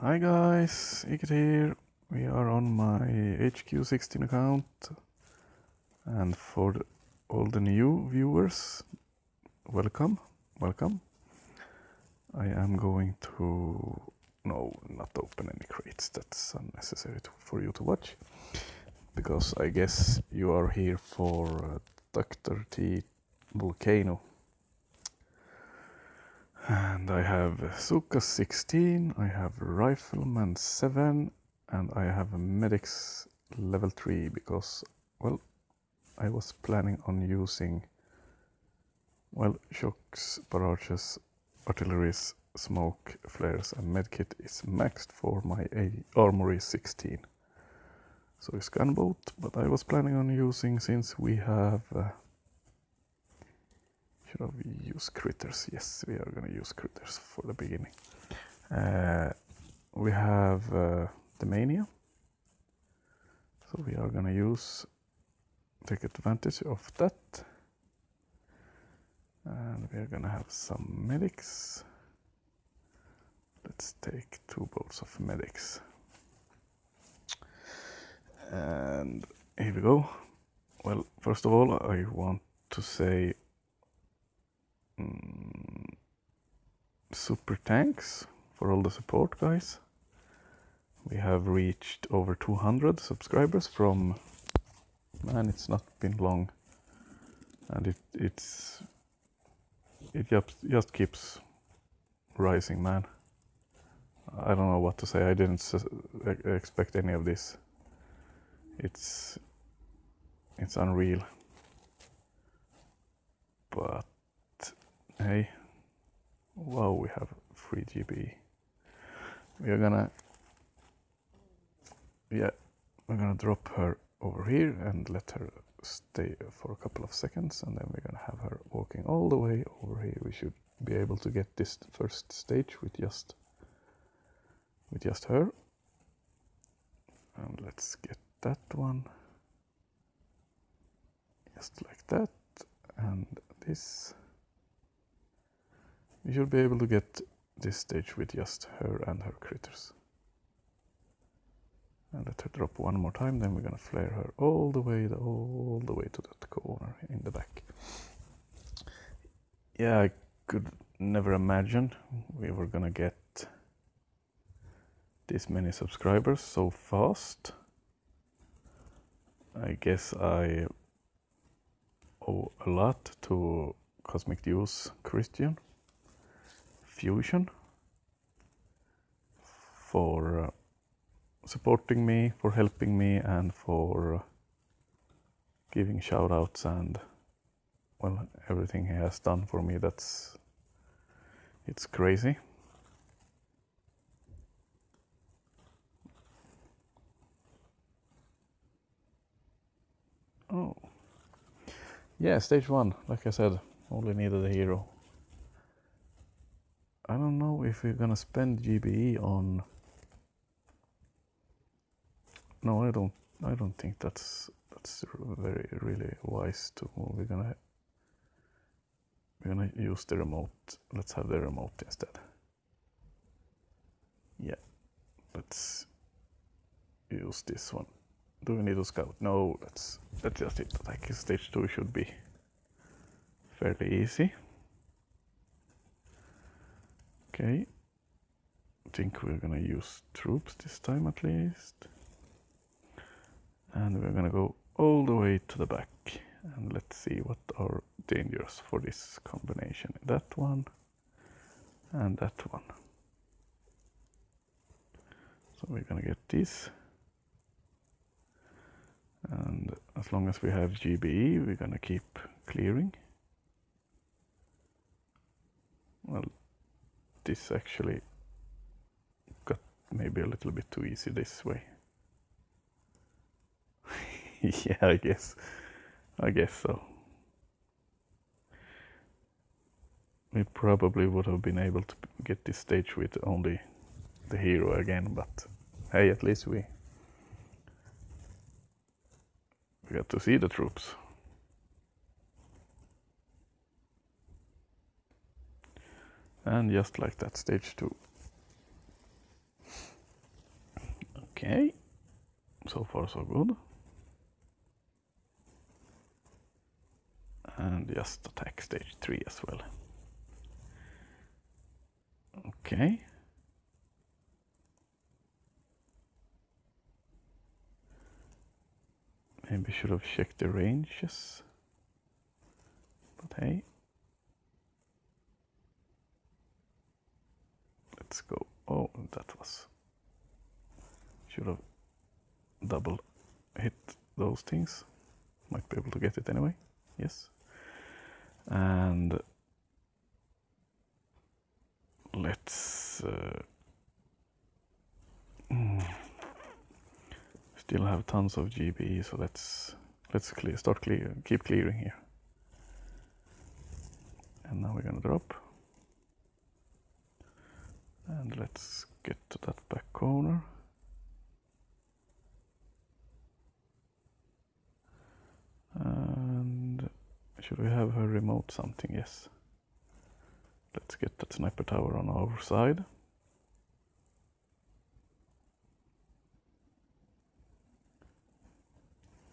Hi guys, Igit here. We are on my HQ16 account. And for all the new viewers, welcome, welcome. I am going to, no, not open any crates, that's unnecessary to, for you to watch. Because I guess you are here for uh, Dr. T Volcano. And I have Zooka 16, I have Rifleman 7, and I have Medics level 3 because, well, I was planning on using, well, shocks, barrages, artilleries, smoke, flares, and medkit is maxed for my A armory 16. So it's gunboat, but I was planning on using since we have. Uh, should have used critters? Yes, we are gonna use critters for the beginning. Uh, we have uh, the mania, so we are gonna use take advantage of that, and we are gonna have some medics. Let's take two bolts of medics, and here we go. Well, first of all, I want to say Mm, super thanks for all the support, guys. We have reached over 200 subscribers from man. It's not been long, and it it's it just just keeps rising, man. I don't know what to say. I didn't expect any of this. It's it's unreal. But hey, wow, we have 3 GB. We are gonna, yeah, we're gonna drop her over here and let her stay for a couple of seconds, and then we're gonna have her walking all the way over here. We should be able to get this first stage with just with just her. And let's get that one just like that, and this. We should be able to get this stage with just her and her critters. And let her drop one more time, then we're gonna flare her all the way, all the way to that corner in the back. Yeah, I could never imagine we were gonna get this many subscribers so fast. I guess I owe a lot to Cosmic Duos Christian Fusion for uh, supporting me, for helping me, and for uh, giving shout outs and well, everything he has done for me. That's it's crazy. Oh, yeah, stage one. Like I said, only needed a hero. I don't know if we're gonna spend GBE on. No, I don't. I don't think that's that's very really wise to. We're gonna we're gonna use the remote. Let's have the remote instead. Yeah, let's use this one. Do we need a scout? No, that's that's just it. Like stage two should be fairly easy. Okay. I think we're gonna use troops this time at least. And we're gonna go all the way to the back. And let's see what are dangers for this combination. That one and that one. So we're gonna get this. And as long as we have GBE, we're gonna keep clearing. Well, this actually got maybe a little bit too easy this way. yeah, I guess. I guess so. We probably would have been able to get this stage with only the hero again, but hey, at least we we got to see the troops. And just like that, stage two. Okay, so far so good. And just attack stage 3 as well. Okay. Maybe should have checked the ranges. But hey. Let's go. Oh, that was. Should have double hit those things. Might be able to get it anyway. Yes. And let's uh, still have tons of GB, so let's let's clear, start clear, keep clearing here. And now we're gonna drop. And let's get to that back corner. And should we have her remote something? Yes. Let's get that sniper tower on our side.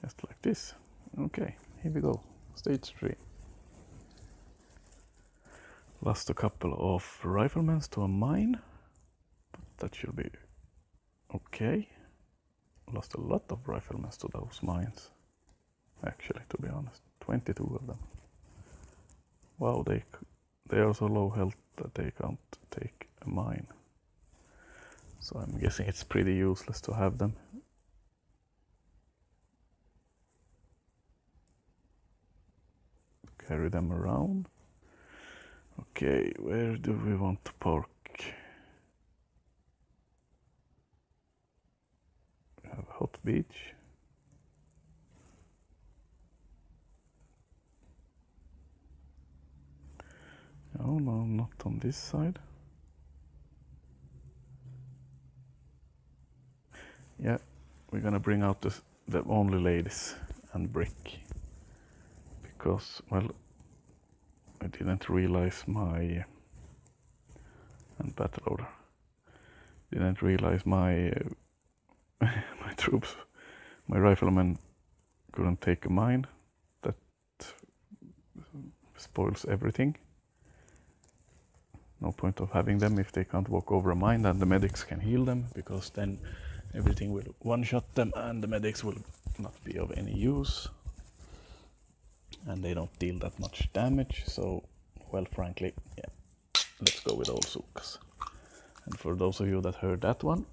Just like this. Okay, here we go. Stage 3. Lost a couple of riflemen to a mine. But that should be okay. Lost a lot of riflemen to those mines. Actually, to be honest. 22 of them. Wow, they they are so low health that they can't take a mine. So I'm guessing it's pretty useless to have them. Carry them around. Okay, where do we want to park? We have hot beach. Oh no, not on this side. Yeah, we're gonna bring out the, the only ladies and brick because, well, I didn't realize my and battle order didn't realize my uh, my troops, my riflemen couldn't take a mine. That spoils everything no point of having them if they can't walk over a mine and the medics can heal them because then everything will one shot them and the medics will not be of any use and they don't deal that much damage so well frankly yeah let's go with all Zookas. And for those of you that heard that one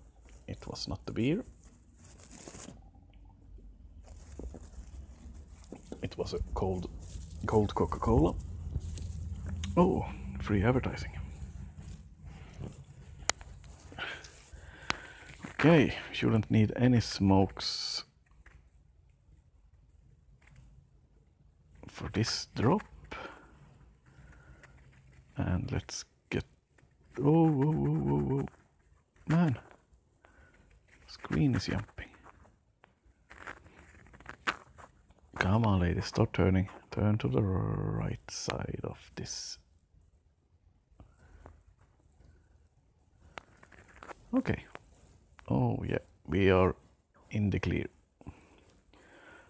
it was not the beer. It was a cold cold Coca-Cola. Oh free advertising. Okay, shouldn't need any smokes for this drop. And let's get... Oh, whoa, whoa, whoa, whoa. Man, screen is jumping. Come on, ladies, stop turning. Turn to the right side of this. Okay, Oh yeah, we are in the clear.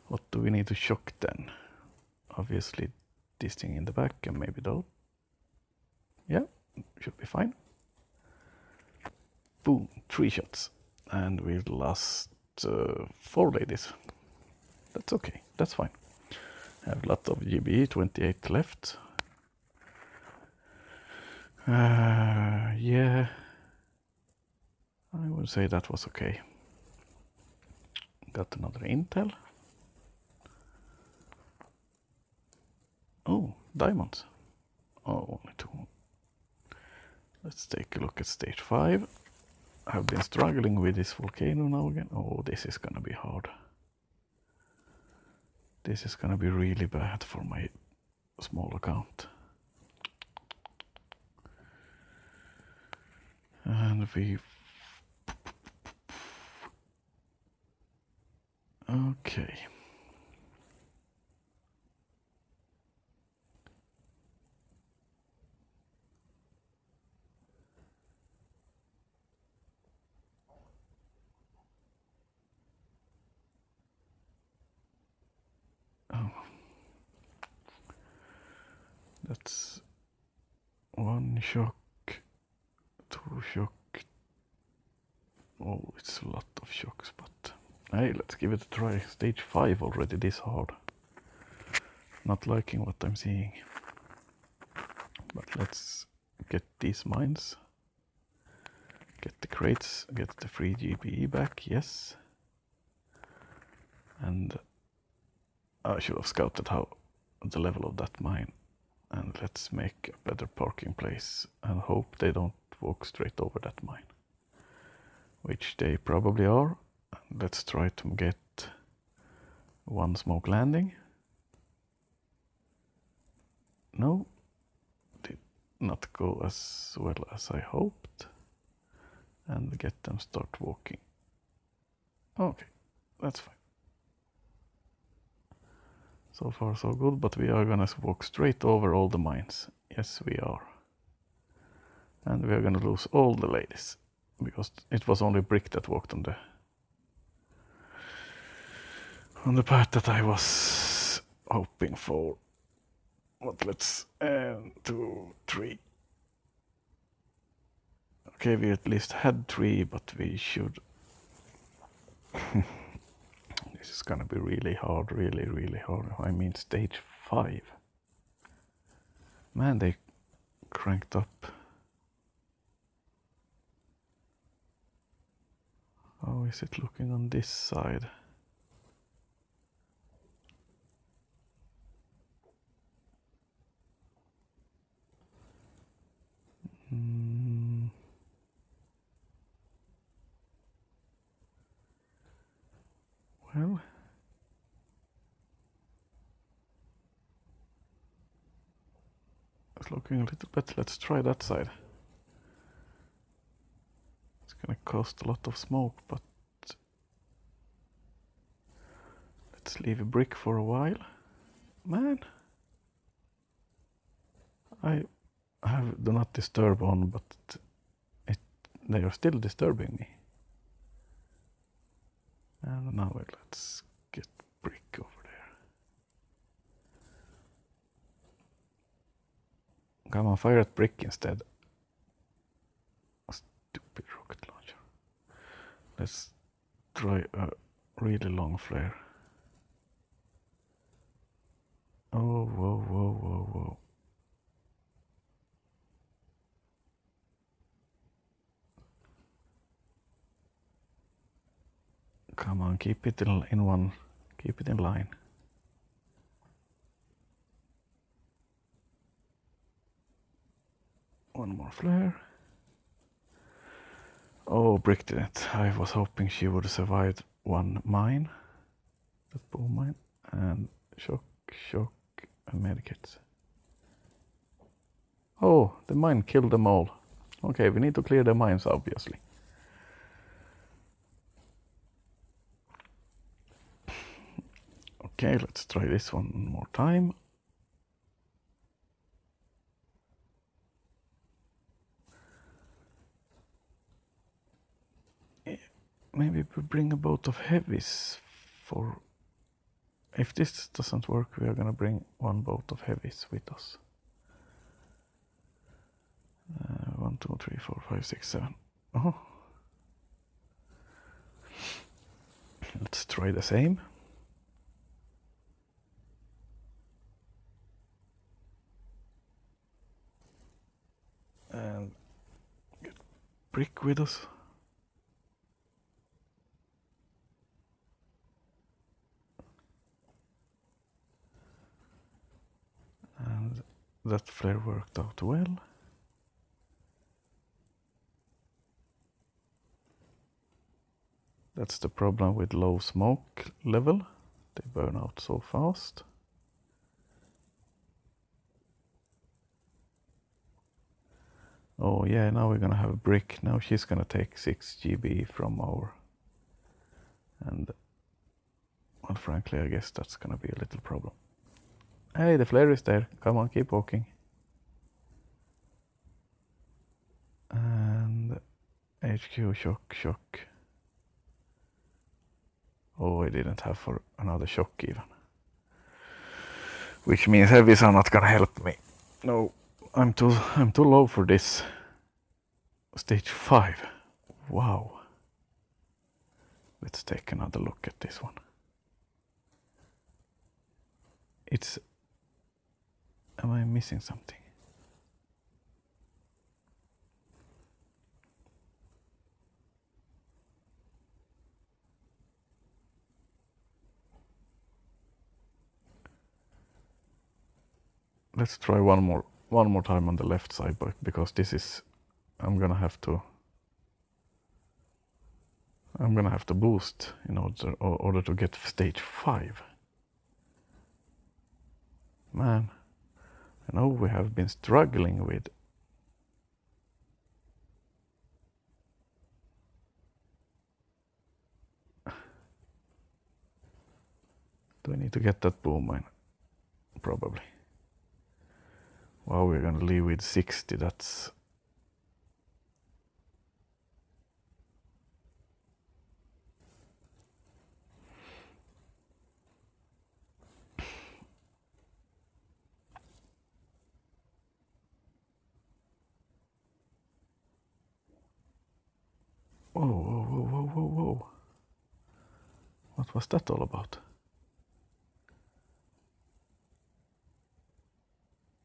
What do we need to shock then? Obviously this thing in the back and maybe that. Yeah, should be fine. Boom, three shots. And we've lost uh, four ladies. That's okay, that's fine. I have a lot of GB, 28 left. Uh, yeah. I would say that was okay. Got another intel. Oh, diamonds. Oh, only two. Let's take a look at stage 5. I've been struggling with this volcano now again. Oh, this is gonna be hard. This is gonna be really bad for my small account. And we Okay. That's one shock, two shock. Oh, it's a lot of shocks, but hey, let's give it a try. Stage 5 already this hard. Not liking what I'm seeing. But let's get these mines. Get the crates, get the free GPE back, yes. And I should have scouted how the level of that mine. And let's make a better parking place and hope they don't walk straight over that mine. Which they probably are. Let's try to get one smoke landing. No, did not go as well as I hoped. And get them start walking. Okay, that's fine. So far so good, but we are gonna walk straight over all the mines. Yes, we are. And we are gonna lose all the ladies. Because it was only Brick that walked on the on the path that I was hoping for. But let's and two, three. Okay, we at least had three, but we should. this is gonna be really hard, really, really hard. I mean, stage five. Man, they cranked up. How is it looking on this side? Mm. Well, it's looking a little bit. Let's try that side. Gonna cost a lot of smoke, but let's leave a brick for a while. Man, I have do not disturb on, but it they are still disturbing me. And now let's get brick over there. Come on, fire at brick instead. Stupid rocket launcher. Let's try a really long flare. Oh, whoa, whoa, whoa, whoa. Come on, keep it in, in one, keep it in line. One more flare. Oh, Brick did it. I was hoping she would survive one mine, that boom mine, and shock, shock, and medikits. Oh, the mine killed them all. Okay, we need to clear the mines, obviously. Okay, let's try this one more time. Maybe we bring a boat of heavies for... If this doesn't work, we are gonna bring one boat of heavies with us. Uh, one, two, three, four, five, six, seven. Oh. Let's try the same. and get brick with us. That flare worked out well. That's the problem with low smoke level. They burn out so fast. Oh yeah, now we're gonna have a brick. Now she's gonna take 6 GB from our... And... Well, frankly, I guess that's gonna be a little problem. Hey, the flare is there. Come on, keep walking. And... HQ shock, shock. Oh, I didn't have for another shock even. Which means heavies are not gonna help me. No, I'm too I'm too low for this. Stage five. Wow. Let's take another look at this one. It's am I missing something? let's try one more one more time on the left side but because this is I'm gonna have to I'm gonna have to boost in order, order to get stage 5 man I know we have been struggling with do I need to get that boom mine probably well, we're going to leave with 60. That's Whoa, whoa, whoa, whoa, whoa, whoa. What was that all about?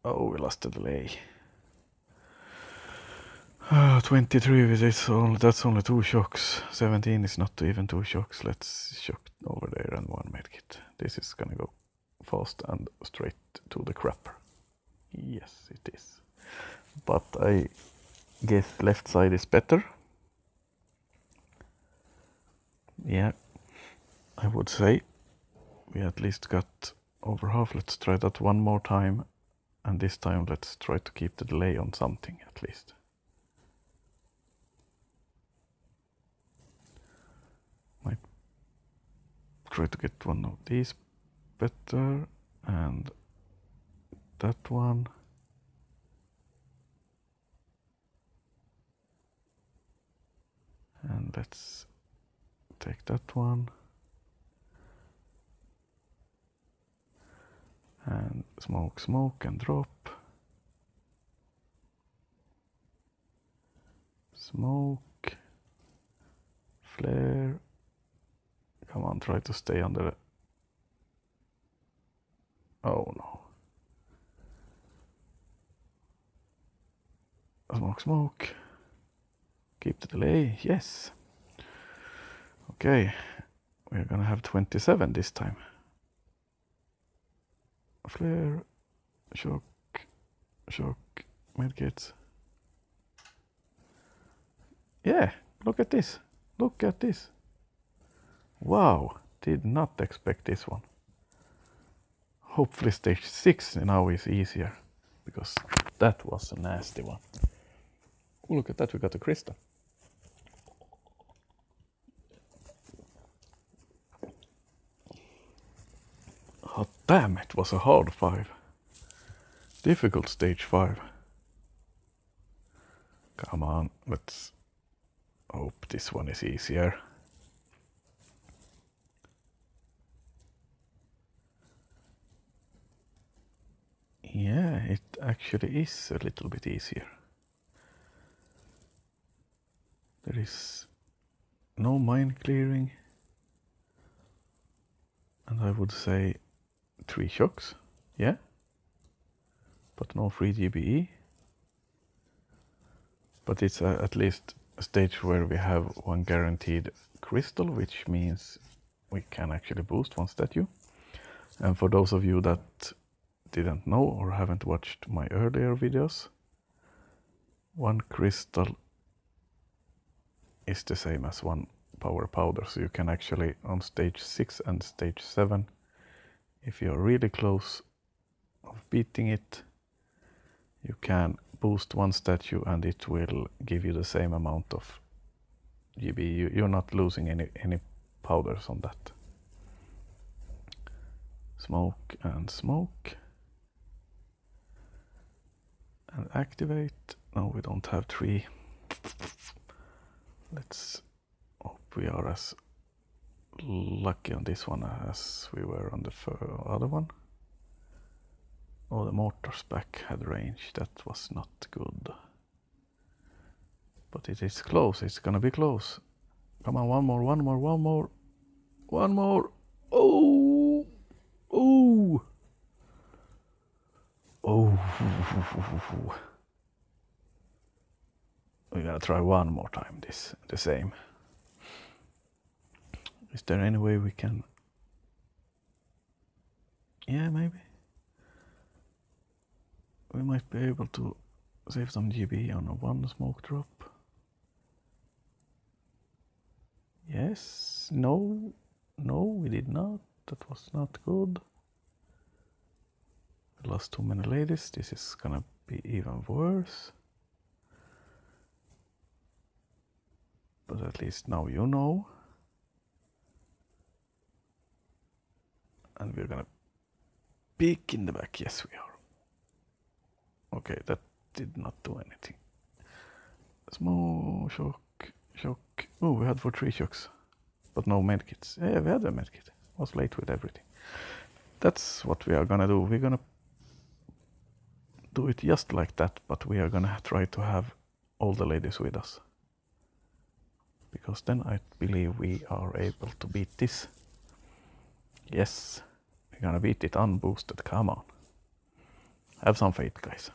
Oh, we lost the delay. Uh, 23 with this, only, that's only two shocks. 17 is not even two shocks. Let's shock over there and one medkit. This is gonna go fast and straight to the crapper. Yes, it is. But I guess left side is better. Yeah, I would say we at least got over half. Let's try that one more time and this time let's try to keep the delay on something at least. Might try to get one of these better and that one. And let's take that one. and smoke, smoke and drop. Smoke, flare. Come on, try to stay under. it. Oh no. Smoke, smoke. Keep the delay, yes. Okay, we're gonna have 27 this time flare, shock, shock, medkits. Yeah, look at this. Look at this. Wow, did not expect this one. Hopefully stage 6 now is easier, because that was a nasty one. Oh, look at that, we got a crystal. Oh, damn, it was a hard five. Difficult stage five. Come on, let's hope this one is easier. Yeah, it actually is a little bit easier. There is no mine clearing, and I would say three shocks, yeah, but no free GBE. But it's uh, at least a stage where we have one guaranteed crystal, which means we can actually boost one statue. And for those of you that didn't know or haven't watched my earlier videos, one crystal is the same as one power powder. So you can actually on stage 6 and stage 7 if you're really close of beating it, you can boost one statue and it will give you the same amount of GB. You, are not losing any, any powders on that. Smoke and smoke. And activate. No, we don't have three. Let's hope we are as lucky on this one as we were on the other one. Oh, the mortar's back had range. That was not good. But it is close. It's gonna be close. Come on, one more, one more, one more. One more. Oh! Oh! Oh! We gotta try one more time this, the same. Is there any way we can... Yeah, maybe. We might be able to save some GB on one smoke drop. Yes, no, no, we did not. That was not good. We lost too many ladies. This is gonna be even worse. But at least now you know. And we're gonna peek in the back. Yes, we are. Okay, that did not do anything. Small shock, shock. Oh, we had for three shocks, but no medkits. Yeah, we had a medkit. Was late with everything. That's what we are gonna do. We're gonna do it just like that, but we are gonna try to have all the ladies with us because then I believe we are able to beat this. Yes, we're gonna beat it unboosted, come on. Have some faith, guys.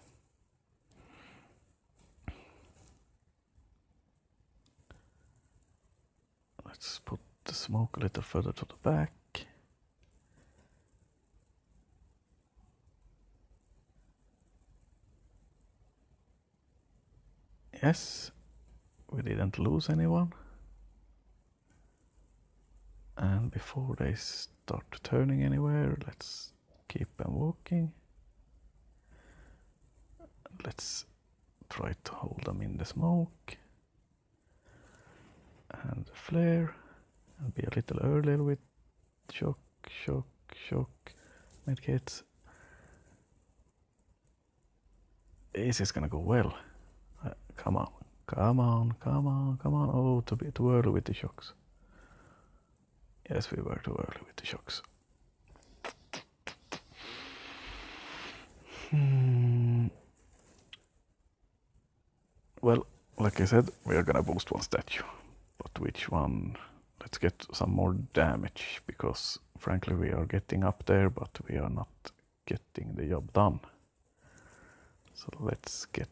Let's put the smoke a little further to the back. Yes, we didn't lose anyone. And before they start turning anywhere, let's keep them walking. Let's try to hold them in the smoke and the flare and be a little earlier with shock, shock, shock, medkits. This is gonna go well. Uh, come on, come on, come on, come on. Oh, too, be, too early with the shocks. Yes, we were too early with the shocks. Hmm. Well, like I said, we are gonna boost one statue. But which one? Let's get some more damage because frankly we are getting up there but we are not getting the job done. So let's get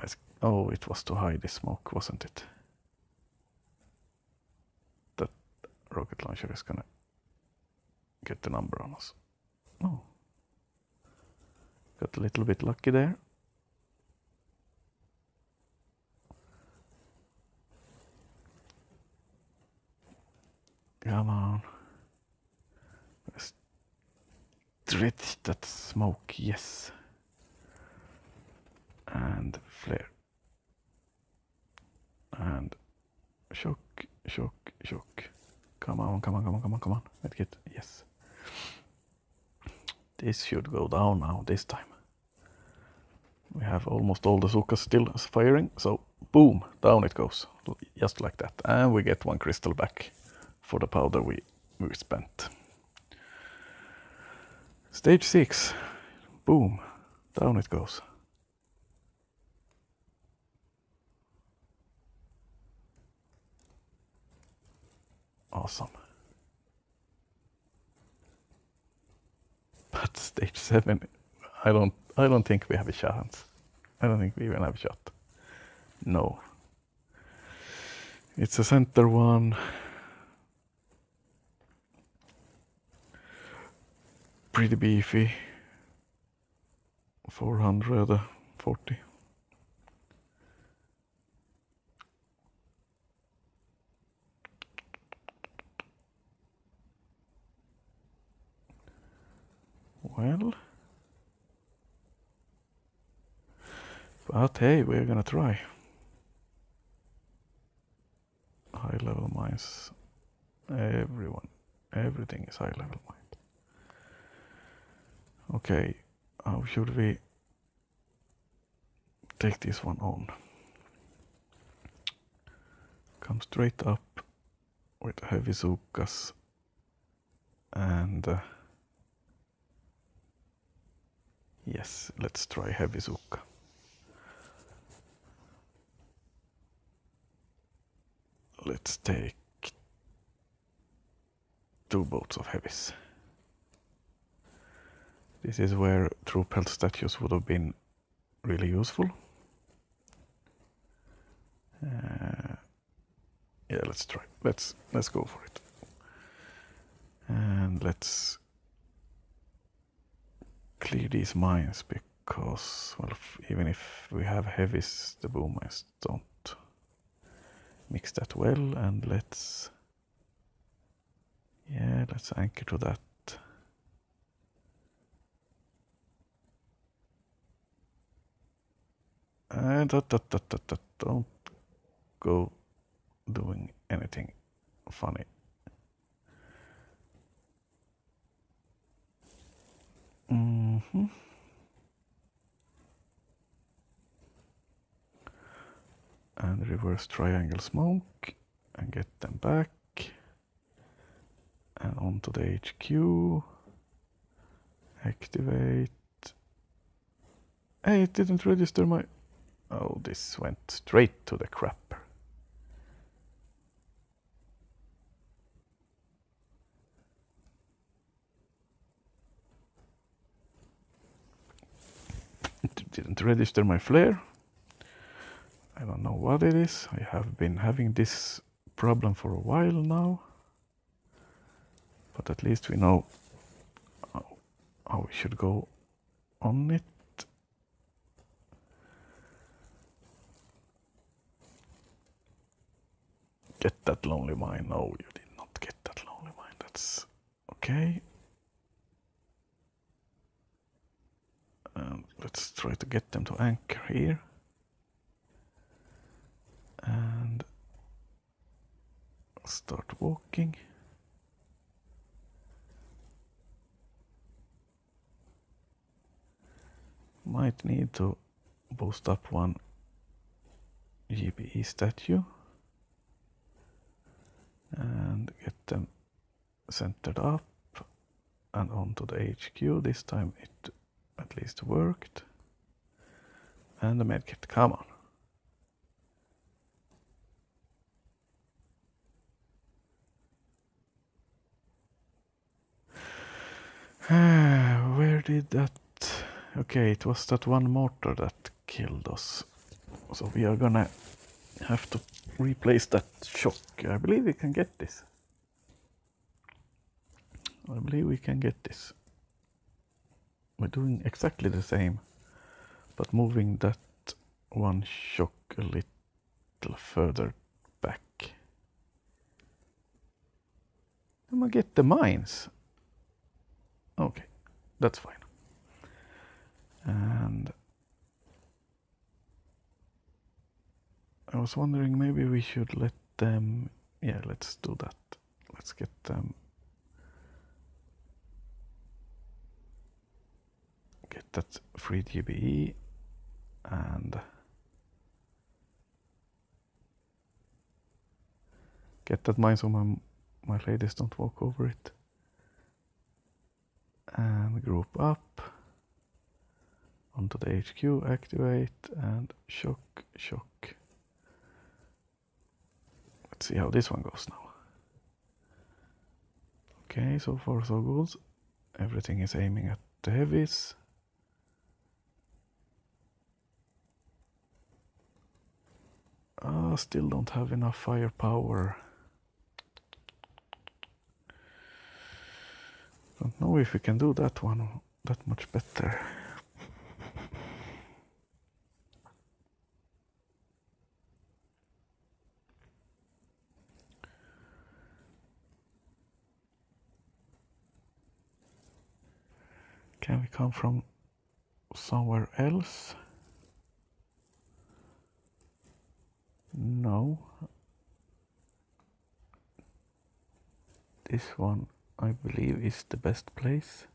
let's oh it was too high the smoke wasn't it? That rocket launcher is gonna get the number on us. Oh. Got a little bit lucky there. Come on. Stretch that smoke, yes. And flare. And shock, shock, shock. Come on, come on, come on, come on, come on. Medkit, yes. This should go down now this time. We have almost all the Zookas still firing, so boom, down it goes. Just like that. And we get one crystal back for the powder we, we spent. Stage 6. Boom. Down it goes. Awesome. But stage 7, I don't I don't think we have a chance. I don't think we even have a shot. No. It's a center one. pretty beefy. 440. Well, but hey, we're gonna try. High level mines. Everyone, everything is high level mine. Okay, how should we take this one on? Come straight up with heavy Zookas And uh, yes, let's try heavy Zooka. Let's take two boats of heavies. This is where true pelt statues would have been really useful. Uh, yeah, let's try. Let's let's go for it. And let's clear these mines because, well, even if we have heavies, the boom mines don't mix that well. And let's, yeah, let's anchor to that. Don't go doing anything funny. Mm-hmm. And reverse triangle smoke and get them back. And onto the HQ. Activate. Hey, it didn't register my. Oh, this went straight to the crapper. It didn't register my flare. I don't know what it is. I have been having this problem for a while now. But at least we know how, we should go on it. Get that lonely mine. No, you did not get that lonely mine. That's okay. And let's try to get them to anchor here. And start walking. Might need to boost up one GBE statue and get them centered up and onto the HQ. This time it at least worked. And the medkit, come on. Where did that... Okay, it was that one mortar that killed us. So we are gonna have to replace that shock. I believe we can get this. I believe we can get this. We're doing exactly the same, but moving that one shock a little further back. Am I get the mines? Okay, that's fine. And I was wondering maybe we should let them. Yeah, let's do that. Let's get them. Get that free GBE and get that mine so oh, my, my ladies don't walk over it. And group up onto the HQ, activate and shock, shock. Let's see how this one goes now. Okay, so far so good. Everything is aiming at the heavies. Uh, still don't have enough firepower. Don't know if we can do that one that much better. Can we come from somewhere else? No. This one, I believe, is the best place.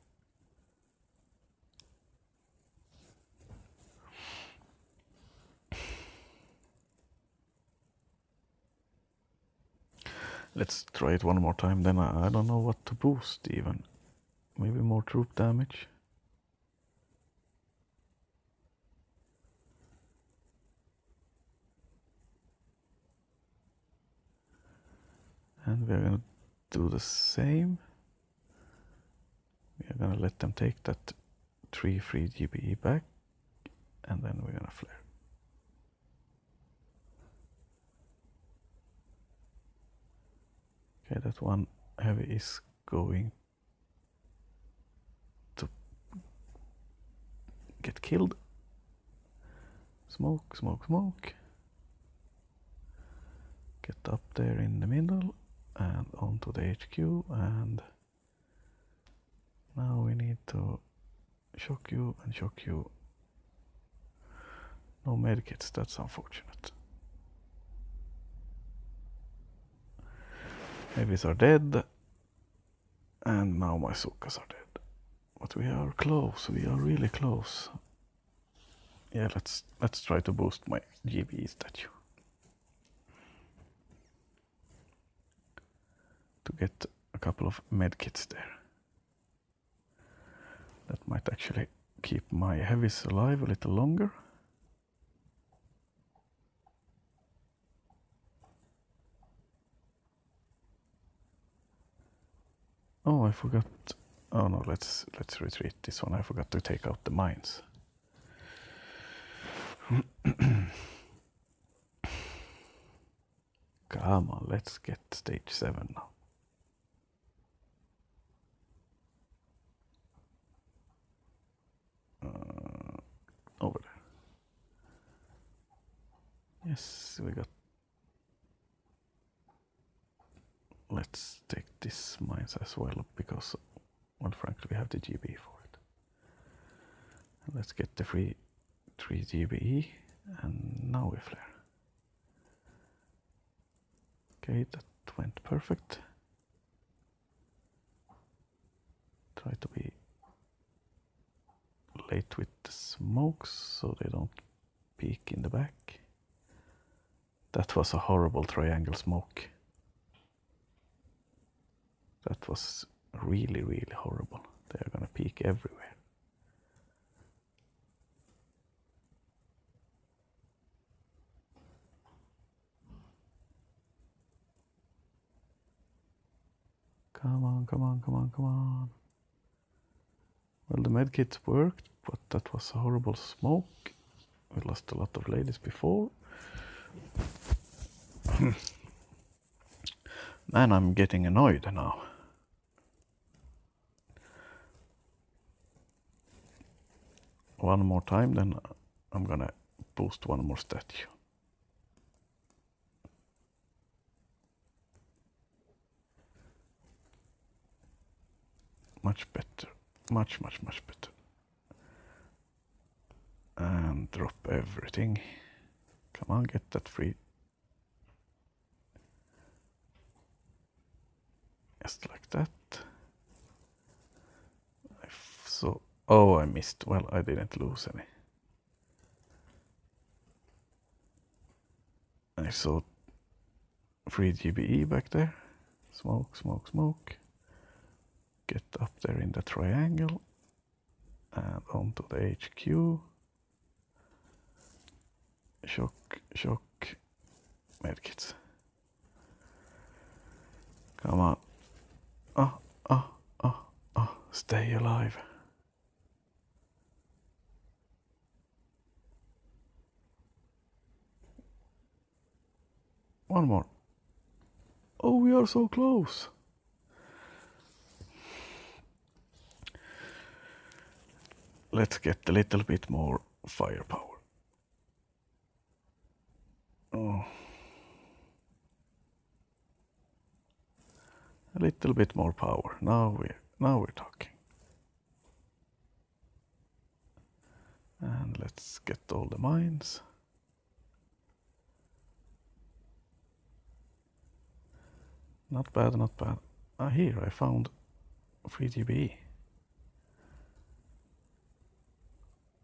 Let's try it one more time. Then I, I don't know what to boost even. Maybe more troop damage. And we're gonna do the same. We're gonna let them take that 3 free GBE back and then we're gonna flare. Okay, that one heavy is going to get killed. Smoke, smoke, smoke. Get up there in the middle and onto the HQ and now we need to shock you and shock you. No medkits, that's unfortunate. Heavies are dead and now my Zookas are dead. But we are close, we are really close. Yeah, let's let's try to boost my GBE statue. To get a couple of medkits there. That might actually keep my heavies alive a little longer. Oh, I forgot. Oh no, let's let's retreat this one. I forgot to take out the mines. Come on, let's get stage 7 now. Over there. Yes, we got. Let's take this mines as well because, well, frankly, we have the GB for it. Let's get the free 3 GBE, and now we flare. Okay, that went perfect. Try to be late with the smokes so they don't peek in the back. That was a horrible triangle smoke. That was really, really horrible. They are gonna peek everywhere. Come on, come on, come on, come on. Well, the medkit worked, but that was a horrible smoke. We lost a lot of ladies before. Hmm. Man, I'm getting annoyed now. One more time, then I'm gonna boost one more statue. Much better. Much, much, much better. And drop everything. Come on, get that free. Just like that. I so, oh, I missed. Well, I didn't lose any. I saw free GBE back there. Smoke, smoke, smoke get up there in the triangle and onto the HQ. Shock, shock, medkits. Come on. Oh, oh, oh, oh, stay alive. One more. Oh, we are so close. let's get a little bit more firepower. Oh. A little bit more power. Now we're now we're talking. And let's get all the mines. Not bad, not bad. Ah, here I found 3GB.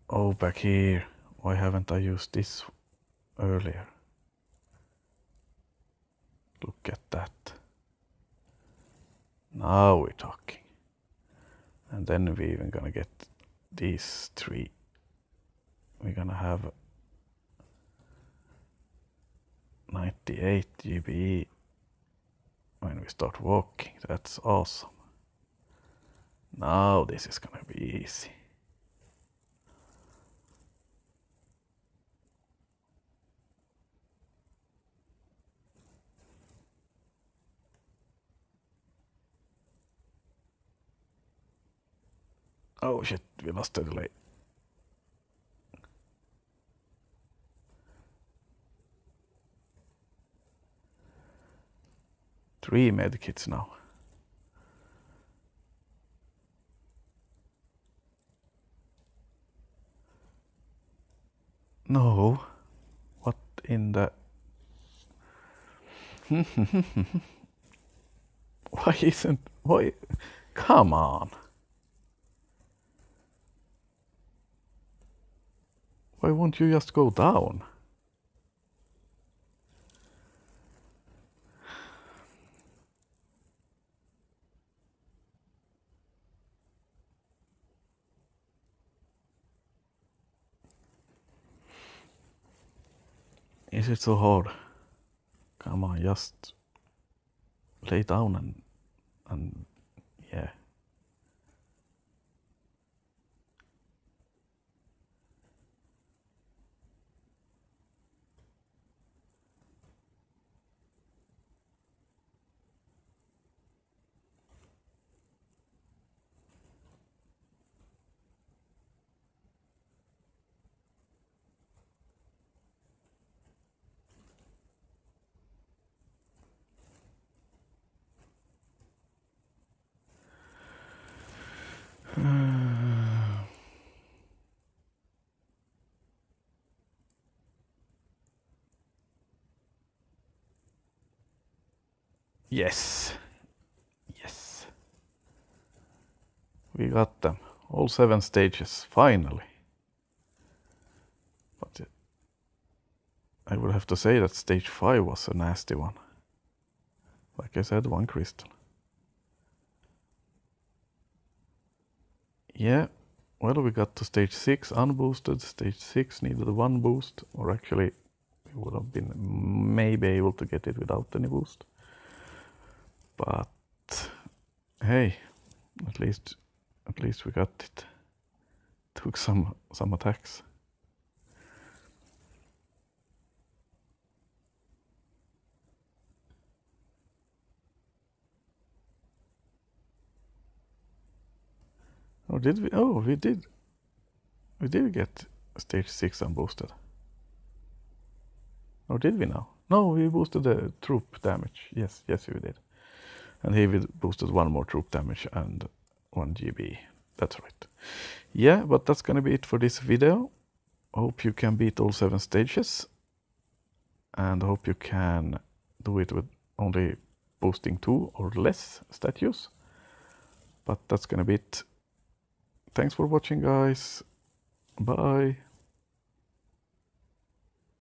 Oh, back here. Why haven't I used this earlier? Look at that. Now we're talking. And then we're even gonna get these three. We're gonna have 98 GBE when we start walking. That's awesome. Now this is gonna be easy. Oh shit, we lost the delay. Three medkits now. No. What in the... why isn't... Why... Come on. Why won't you just go down? Is it so hard? Come on, just lay down and and yeah. Yes. Yes. We got them. All seven stages, finally. But uh, I would have to say that stage five was a nasty one. Like I said, one crystal. Yeah, well, we got to stage six unboosted. Stage six needed one boost, or actually, we would have been maybe able to get it without any boost. But hey, at least at least we got it. Took some some attacks. Oh, did we? Oh, we did. We did get stage six unboosted. Or oh, did we now? No, we boosted the troop damage. Yes, yes, we did. And here we boosted one more troop damage and one GB. That's right. Yeah, but that's gonna be it for this video. Hope you can beat all seven stages. And hope you can do it with only boosting two or less statues. But that's gonna be it. Thanks for watching guys. Bye.